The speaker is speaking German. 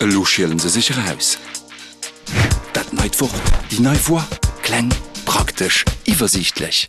Luchielen se sich raus. Dat Wort, die Neuwur, kleng, praktisch, übersichtlich.